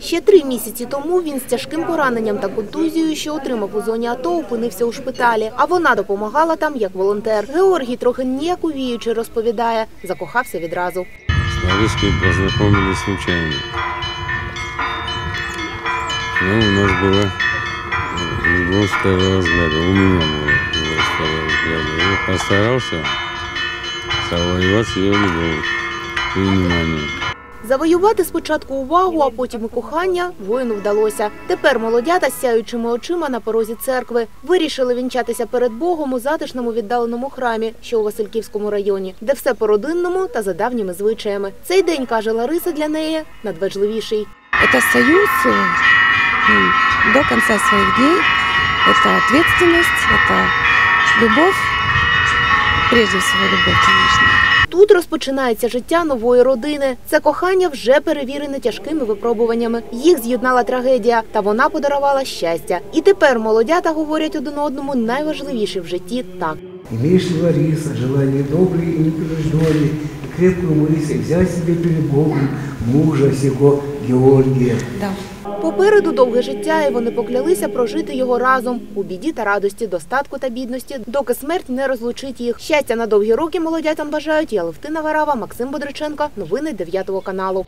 Ще три місяці тому він з тяжким пораненням та контузією, що отримав у зоні АТО, опинився у шпиталі. А вона допомагала там як волонтер. Георгій трохи ніяковіючи розповідає, закохався відразу. С Ларишкой познакомились случайно. Ну, у нас была э, любовь с первого взгляда. У меня была любовь с первого взгляда. Я постарался завоевать ее любовь и внимание. Завоювати спочатку увагу, а потім і кохання воїну вдалося. Тепер молодята з сяючими очима на порозі церкви вирішили вінчатися перед Богом у затишному віддаленому храмі, що у Васильківському районі, де все по-родинному та за давніми звичаями. Цей день каже Лариса для неї надважливіший. Это союз э, м, до конца своих дней. Это ответственность, это любовь. Прежде всего любовь, конечно. Тут розпочинається життя нової родини. Це кохання вже перевірене тяжкими випробуваннями. Їх з'єднала трагедія, та вона подарувала щастя. І тепер молодята говорять один одному найважливіше в житті так. Имеешь ли, Лариса, желание добрые и непринужденные, и крепкую мысль взять себе перед Богом мужа сего Георгия. Да. Попереду довге життя, і вони поклялися прожити його разом у біді та радості, достатку та бідності, доки смерть не розлучить їх. Щастя на довгі роки молодятам бажають Ялевтина Варава, Максим Бодриченко. Новини 9 каналу.